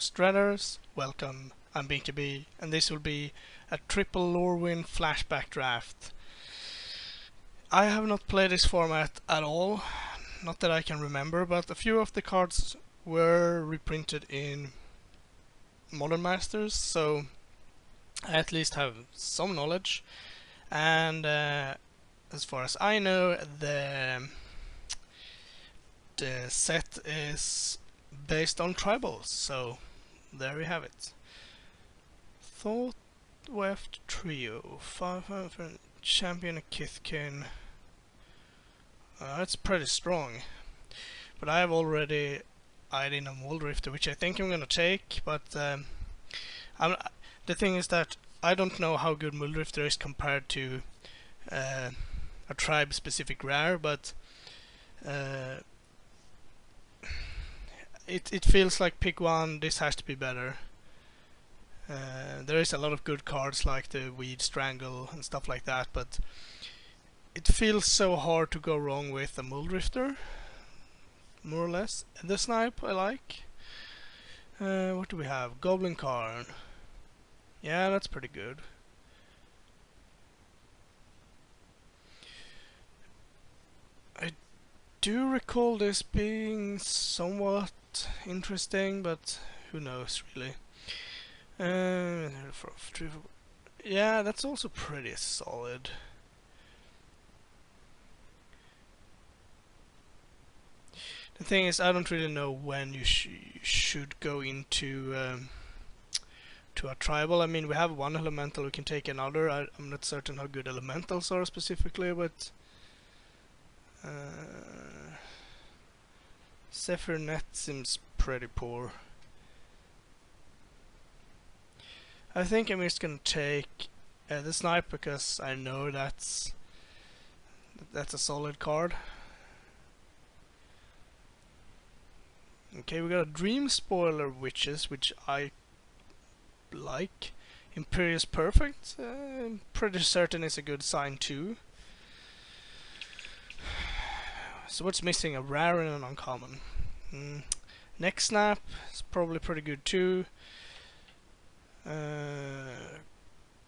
Stradders, welcome, I'm BKB, and this will be a triple Lorwyn flashback draft. I have not played this format at all, not that I can remember, but a few of the cards were reprinted in Modern Masters, so I at least have some knowledge. And uh, as far as I know, the the set is based on tribals, so there we have it. Thought Weft Trio, 500 Champion Kithkin. Uh, that's pretty strong. But I have already eyed in a Muldrifter, which I think I'm gonna take, but um, I'm, the thing is that I don't know how good Muldrifter is compared to uh, a tribe-specific rare, but uh, it it feels like pick one. This has to be better. Uh, there is a lot of good cards like the Weed Strangle and stuff like that, but it feels so hard to go wrong with a Muldrifter, more or less. The Snipe I like. Uh, what do we have? Goblin Karn. Yeah, that's pretty good. I do recall this being somewhat interesting, but who knows really. Uh, yeah, that's also pretty solid. The thing is, I don't really know when you, sh you should go into um, to a tribal. I mean, we have one elemental, we can take another. I, am not certain how good elementals are specifically, but uh, Zephyr Net seems pretty poor. I think I'm just gonna take uh, the snipe because I know that's that's a solid card. Okay, we got a Dreamspoiler Witches, which I like. Imperious Perfect, uh, I'm pretty certain is a good sign too. So what's missing? A rare and an uncommon. Mm. Snap is probably pretty good too. Uh,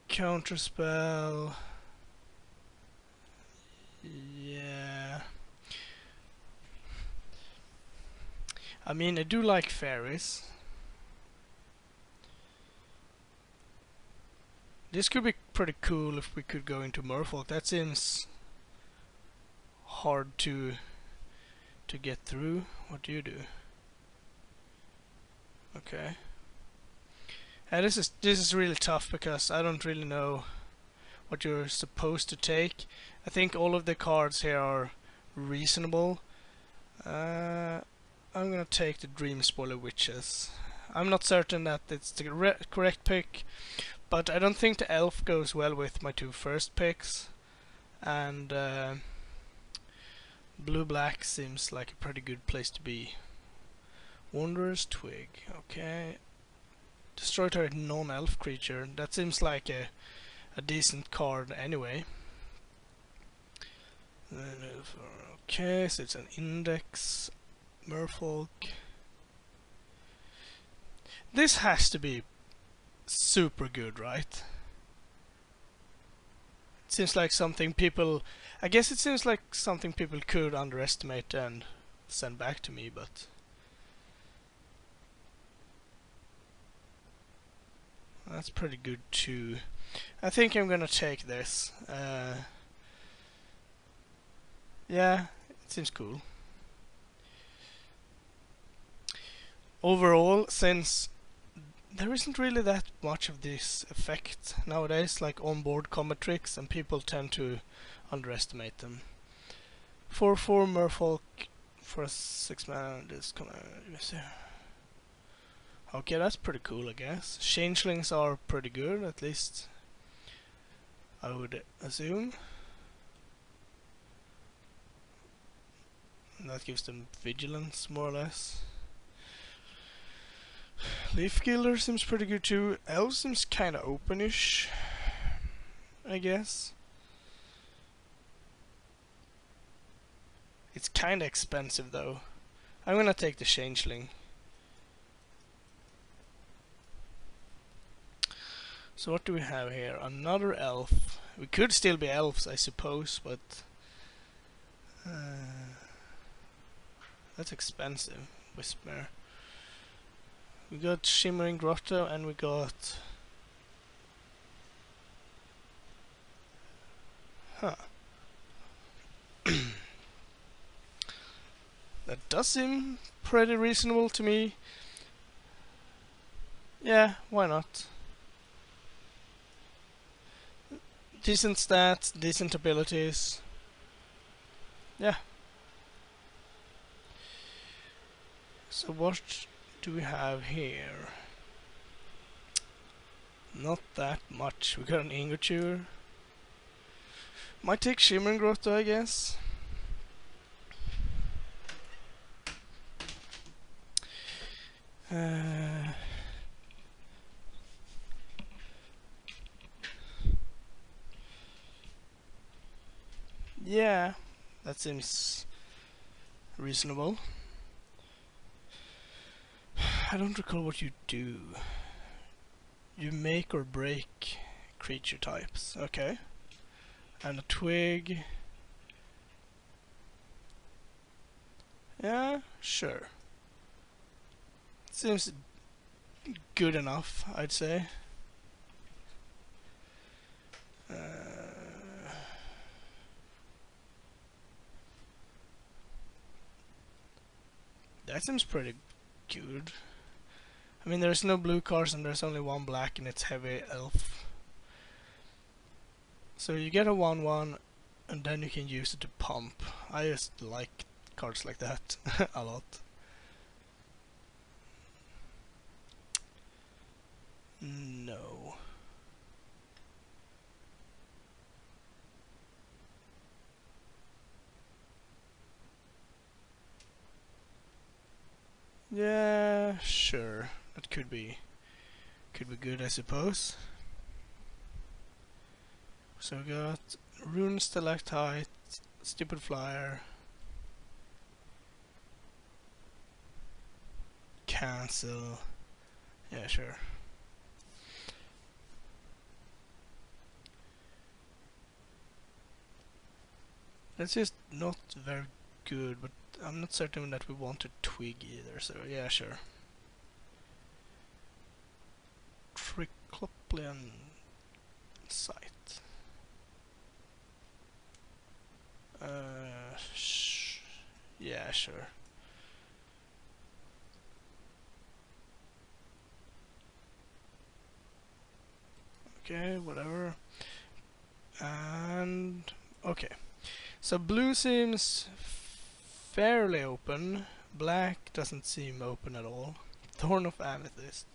counterspell. Yeah. I mean, I do like fairies. This could be pretty cool if we could go into Merfolk. That seems hard to to get through. What do you do? Okay. And this is this is really tough because I don't really know what you're supposed to take. I think all of the cards here are reasonable. Uh, I'm gonna take the Dreamspoiler Witches. I'm not certain that it's the correct pick, but I don't think the Elf goes well with my two first picks. And uh, Blue-black seems like a pretty good place to be. Wanderer's Twig, okay. Destroy target non-elf creature, that seems like a, a decent card anyway. Okay, so it's an index, merfolk. This has to be super good, right? Seems like something people I guess it seems like something people could underestimate and send back to me, but... That's pretty good too. I think I'm gonna take this. Uh, yeah, it seems cool. Overall, since there isn't really that much of this effect nowadays, like onboard combat tricks, and people tend to underestimate them. 4 4 Merfolk for a 6 mana this Okay, that's pretty cool I guess. Changelings are pretty good, at least I would assume. And that gives them vigilance more or less. Leaf Gilder seems pretty good too. Elf seems kinda openish, I guess. It's kinda expensive though. I'm gonna take the Changeling. So what do we have here? Another elf. We could still be elves, I suppose, but uh, that's expensive. Whisper. We got Shimmering Grotto and we got Huh. that does seem pretty reasonable to me. Yeah, why not? Decent stats, decent abilities. Yeah. So what do we have here? Not that much. We got an Ingot Chewer. Might take Shimmering Grotto, I guess. Uh, yeah, that seems reasonable. I don't recall what you do. You make or break creature types. Okay and a twig. Yeah, sure. Seems good enough, I'd say. Uh, that seems pretty good. I mean, there's no blue cards and there's only one black and it's heavy elf. So you get a 1-1 and then you can use it to pump. I just like cards like that a lot. No. Yeah, sure. Could be could be good I suppose. So we got Rune Stalactite, Stupid Flyer, Cancel, yeah sure. That's just not very good, but I'm not certain that we want a twig either, so yeah, sure. Triclopean Sight. Uh, yeah, sure. Okay, whatever. And okay, so blue seems fairly open. Black doesn't seem open at all. Thorn of Amethyst.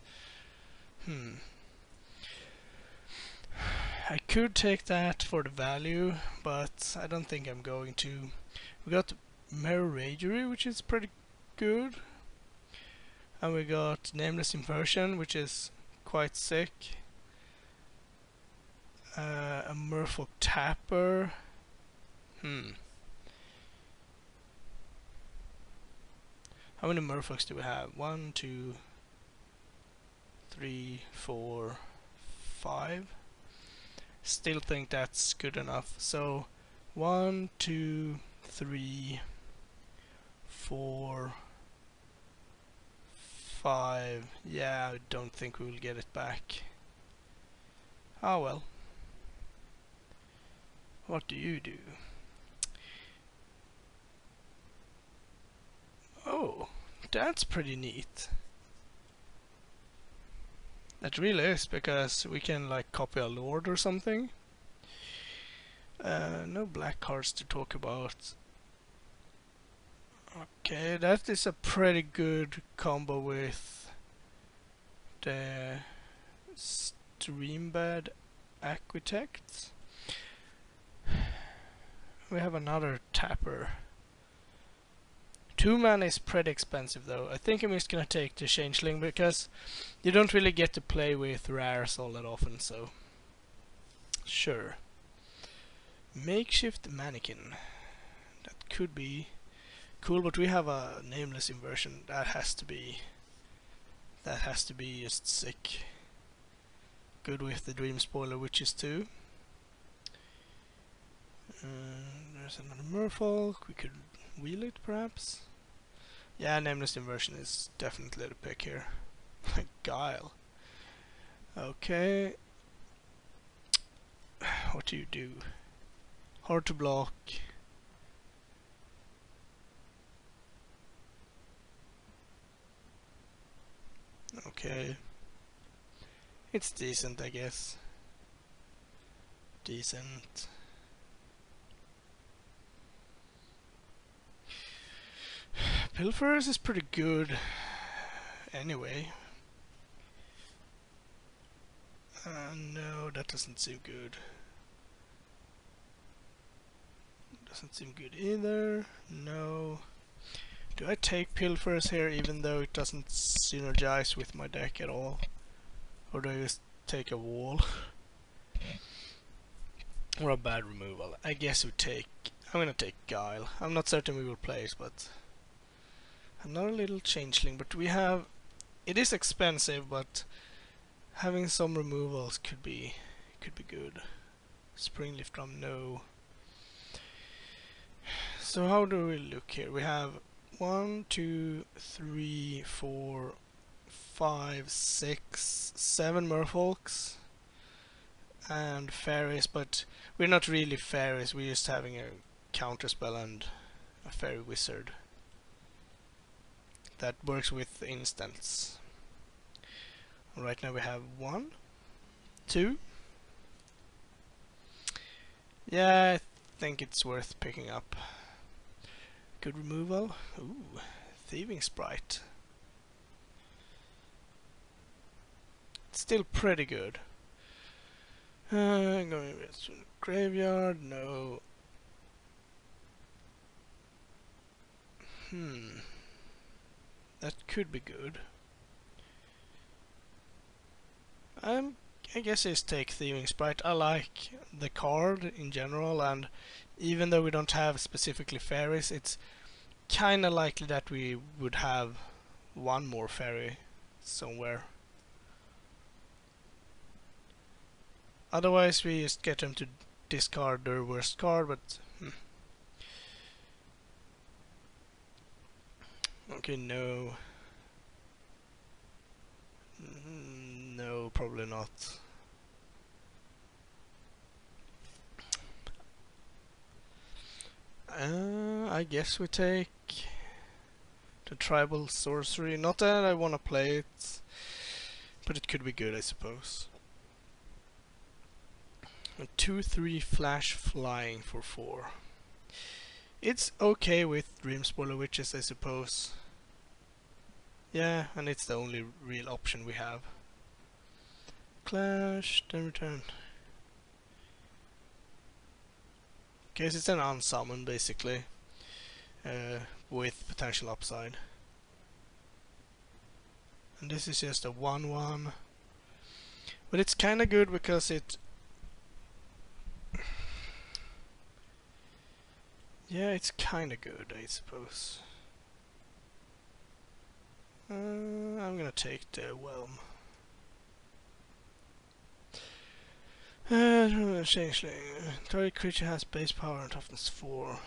Hmm. I could take that for the value, but I don't think I'm going to. We got Mirror which is pretty good. And we got Nameless Inversion, which is quite sick. Uh, a Merfolk Tapper. Hmm. How many Merfolks do we have? One, two, three, four, five still think that's good enough. So one, two, three, four, five. Yeah, I don't think we will get it back. Ah well. What do you do? Oh, that's pretty neat. That really is, because we can like copy a lord or something. Uh, no black cards to talk about. Okay, that is a pretty good combo with the Streambed Aquitect. We have another tapper. Two mana is pretty expensive though. I think I'm just gonna take the Changeling because you don't really get to play with rares all that often, so sure. Makeshift Mannequin. That could be cool, but we have a nameless inversion. That has to be that has to be just sick. good with the Dreamspoiler Witches too. Uh, there's another Merfolk, we could wheel it perhaps? Yeah, Nameless Inversion is definitely the pick here. Like Guile. Okay. What do you do? Hard to block. Okay. It's decent, I guess. Decent. Pilferers is pretty good anyway. Uh, no, that doesn't seem good. Doesn't seem good either. No. Do I take Pilferers here even though it doesn't synergize with my deck at all? Or do I just take a wall? or a bad removal? I guess we take... I'm gonna take Guile. I'm not certain we will place, but... Another little changeling, but we have... It is expensive, but having some removals could be could be good. Spring Springleaf drum, no. So how do we look here? We have one, two, three, four, five, six, seven merfolks and fairies, but we're not really fairies, we're just having a counterspell and a fairy wizard that works with instance. Right now we have one, two. Yeah, I think it's worth picking up. Good removal. Ooh, thieving sprite. still pretty good. Uh, going to graveyard, no. Hmm. That could be good. Um, I guess it's take Thieving Sprite. I like the card in general, and even though we don't have specifically fairies, it's kinda likely that we would have one more fairy somewhere. Otherwise we just get them to discard their worst card, but... Hmm. Okay, no. No, probably not. Uh, I guess we take the tribal sorcery. Not that I want to play it, but it could be good, I suppose. A 2-3 flash flying for 4. It's okay with Dreamspoiler Witches, I suppose. Yeah, and it's the only real option we have. Clash, then return. Okay, so it's an unsummon basically, uh, with potential upside. And this is just a 1-1. But it's kinda good because it Yeah, it's kinda good, I suppose. Uh, I'm gonna take the Whelm. Uh. Target creature has base power and toughness 4.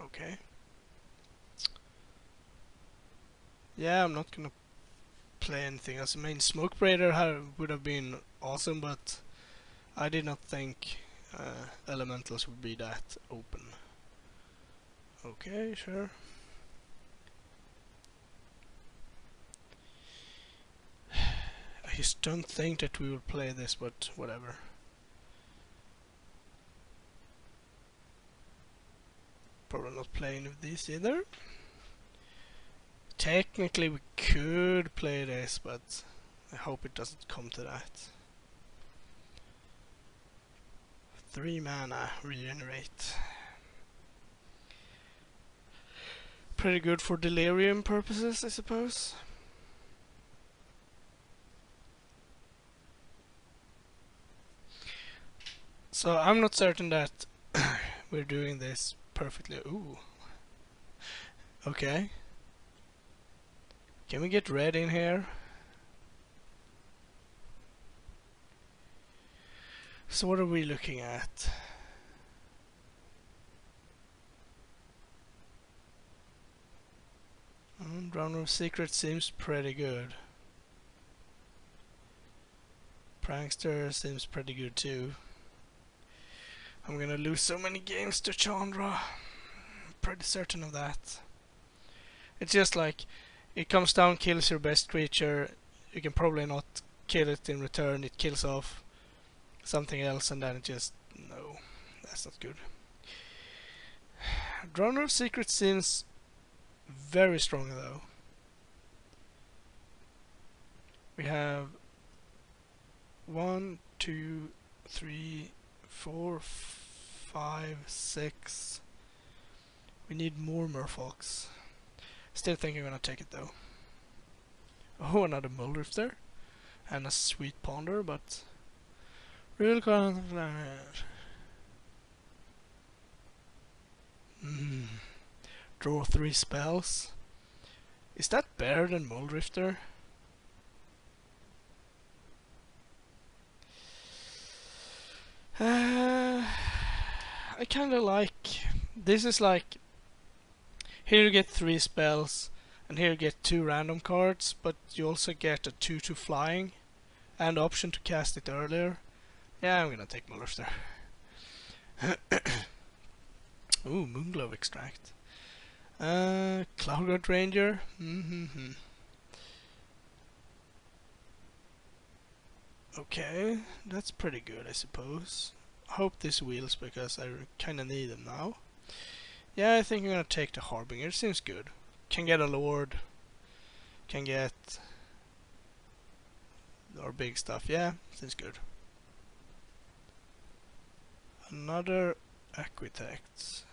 Okay. Yeah, I'm not gonna play anything else. I mean, Smokebraider would have been awesome, but I did not think uh, elementals would be that open. Okay, sure. I just don't think that we will play this, but whatever. Probably not playing with this either. Technically we could play this, but I hope it doesn't come to that. Three mana, regenerate. Pretty good for delirium purposes, I suppose. So I'm not certain that we're doing this perfectly. Ooh. Okay. Can we get red in here? So what are we looking at? Mm, Drowner of Secret seems pretty good. Prankster seems pretty good too. I'm gonna lose so many games to Chandra. I'm pretty certain of that. It's just like, it comes down, kills your best creature, you can probably not kill it in return, it kills off something else and then it just, no, that's not good. Drowner of Secret seems very strong though. We have one, two, three, four, five, six. We need more merfolks. Still think I'm gonna take it though. Oh, another Muldrifter. And a Sweet Ponder, but... Real confident. Hmm. Draw three spells. Is that better than Muldrifter? Uh, I kinda like... This is like... Here you get three spells, and here you get two random cards, but you also get a 2-2 flying, and option to cast it earlier. Yeah, I'm gonna take Muldrifter. Ooh, Moonglove Extract. Uh, Cloudgoat Ranger. Mm -hmm Okay, that's pretty good, I suppose. Hope this wheels because I kinda need them now. Yeah, I think I'm gonna take the Harbinger. Seems good. Can get a Lord. Can get our big stuff. Yeah, seems good. Another Aquitect.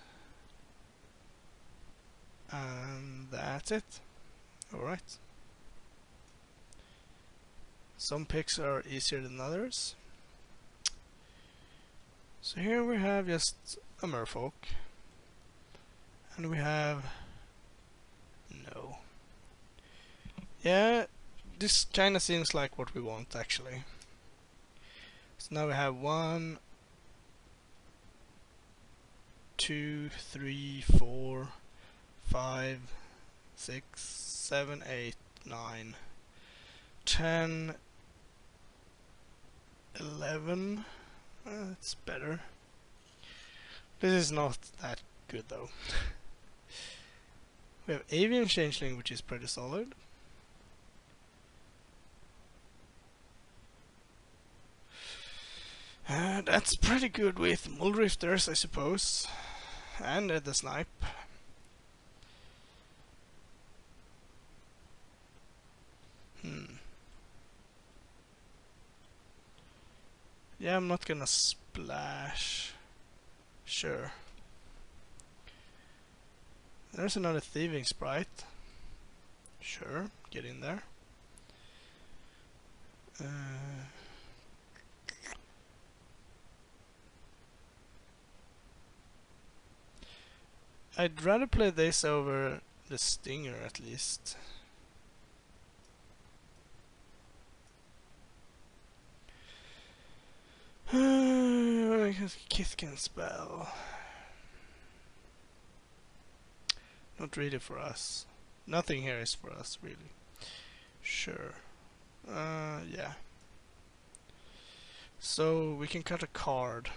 And that's it. Alright. Some picks are easier than others. So here we have just a merfolk. And we have... No. Yeah, this kinda seems like what we want actually. So now we have one, two, three, four, five, six, seven, eight, nine, ten, eleven. Uh, that's better. This is not that good though. we have Avian Changeling, which is pretty solid. Uh, that's pretty good with Muldrifters, I suppose. And uh, the Snipe. Yeah, I'm not gonna splash. Sure. There's another thieving sprite. Sure, get in there. Uh, I'd rather play this over the Stinger at least. Kithkin spell. Not really for us. Nothing here is for us, really. Sure. Uh, yeah. So, we can cut a card.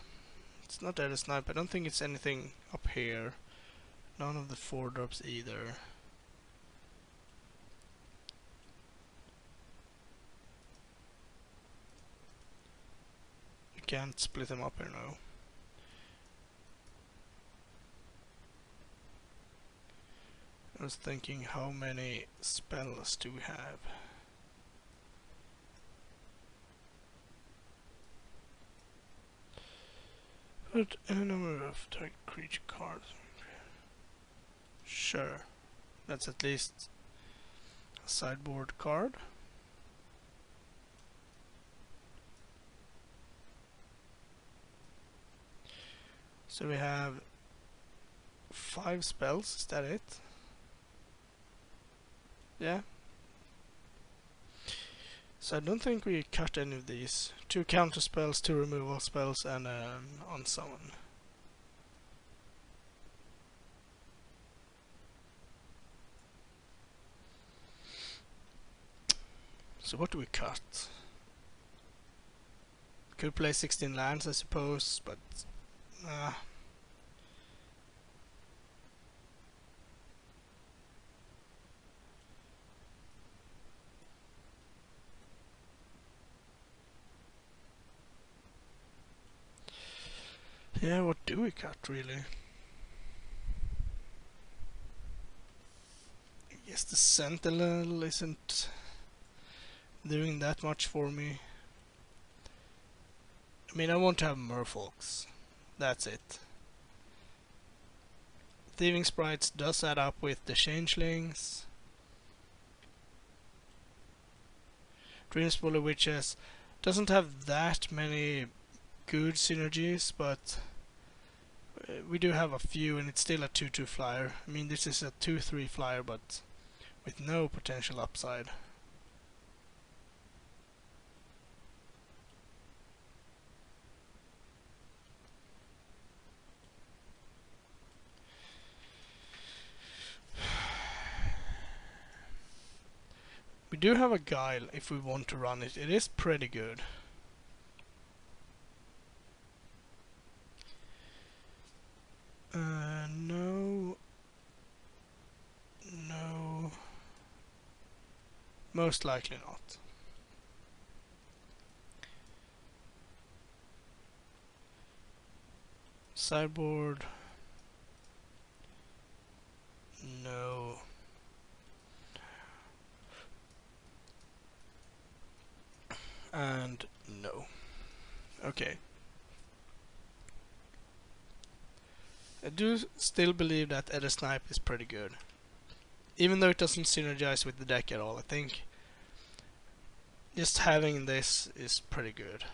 It's not that a snipe. I don't think it's anything up here. None of the four drops either. Can't split them up here now. I was thinking how many spells do we have? Put a number of target creature cards. Sure. That's at least a sideboard card. So we have five spells, is that it? Yeah. So I don't think we cut any of these. Two counter spells, two removal spells, and um, on. So what do we cut? Could play 16 lands, I suppose, but uh, Yeah, what do we cut really? I guess the Sentinel isn't doing that much for me. I mean, I want to have Merfolks. That's it. Thieving Sprites does add up with the Changelings. Dreamspoiler Witches doesn't have that many good synergies, but uh, we do have a few and it's still a 2-2 flyer. I mean, this is a 2-3 flyer, but with no potential upside. Do have a guile if we want to run it. It is pretty good. Uh, no. No. Most likely not. Sideboard. No. And no. Okay. I do still believe that Edda Snipe is pretty good. Even though it doesn't synergize with the deck at all, I think just having this is pretty good.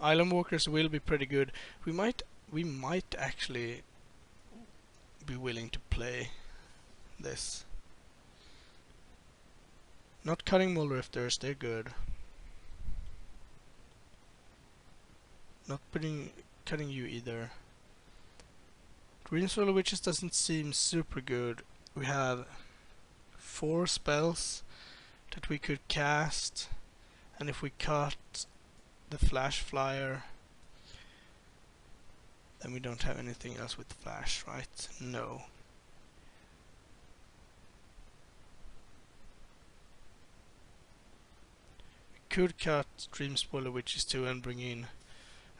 Island Walkers will be pretty good. We might we might actually be willing to play this. Not cutting Muldrifters, they're good. Not putting cutting you either. Dreamspoiler Witches doesn't seem super good. We have four spells that we could cast and if we cut the flash flyer then we don't have anything else with flash, right? No. Could cut Dreamspoiler Witches 2 and bring in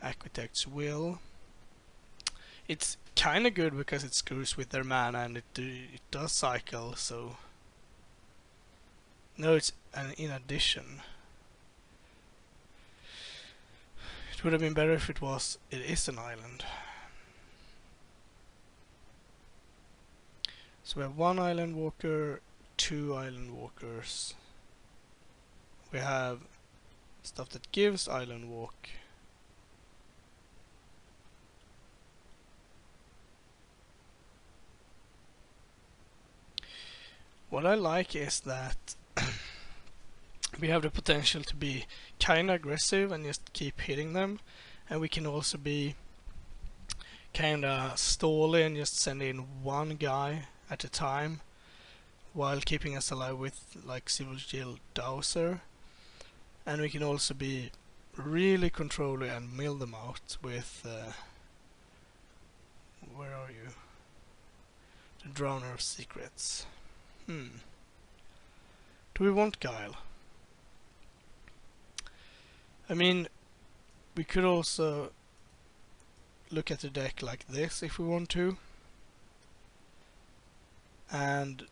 Aquitect's Will. It's kinda good because it screws with their mana and it, it does cycle, so... No, it's an in addition. It would have been better if it was, it is an island. So we have one island walker, two island walkers. We have stuff that gives island walk. What I like is that we have the potential to be kinda aggressive and just keep hitting them and we can also be kinda stally and just send in one guy at a time while keeping us alive with like Civil Shield Dowser and we can also be really controlling and mill them out with uh, where are you? The drowner of secrets. Hmm. Do we want guile? I mean we could also look at the deck like this if we want to. And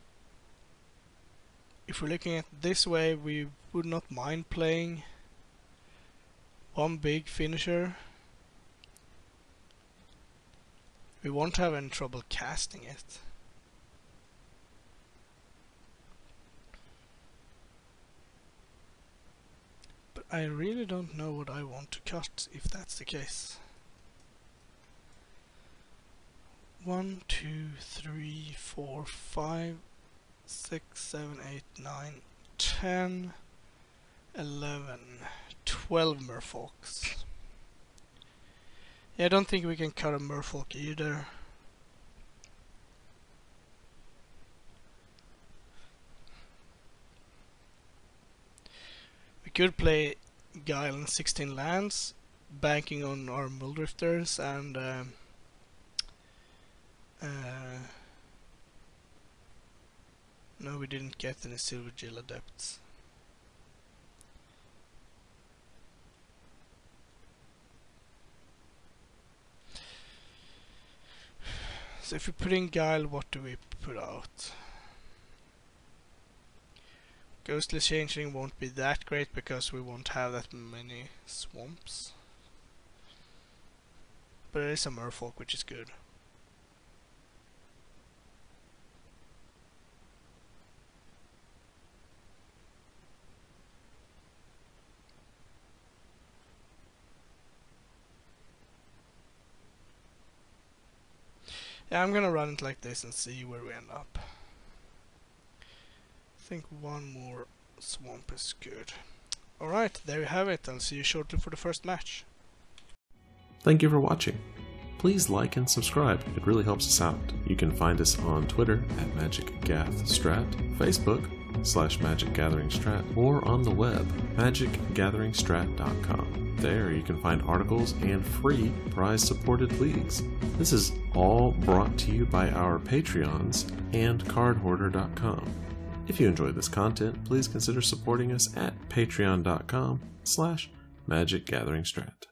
if we're looking at this way, we would not mind playing one big finisher. We won't have any trouble casting it. But I really don't know what I want to cut if that's the case. One, two, three, four, five, six, seven, eight, nine, ten, eleven, twelve merfolks. Yeah, I don't think we can cut a merfolk either. We could play Guile in 16 lands, banking on our Muldrifters and um, uh, no, we didn't get any Silvergill Adepts. So if we put in Guile, what do we put out? Ghostly Changeling won't be that great because we won't have that many swamps. But it is a merfolk, which is good. Yeah, I'm gonna run it like this and see where we end up. I think one more swamp is good. Alright, there you have it. I'll see you shortly for the first match. Thank you for watching. Please like and subscribe, it really helps us out. You can find us on Twitter at MagicGathStrat, Facebook slash Magic Gathering Strat, or on the web, magicgatheringstrat.com. There you can find articles and free prize supported leagues. This is all brought to you by our Patreons and cardhoarder.com. If you enjoy this content, please consider supporting us at patreon.com slash magicgatheringstrat.